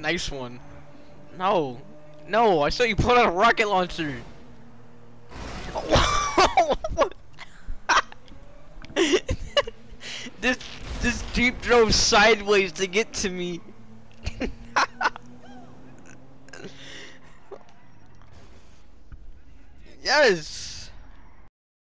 Nice one. No. No, I saw you put out a rocket launcher. this this jeep drove sideways to get to me. yes.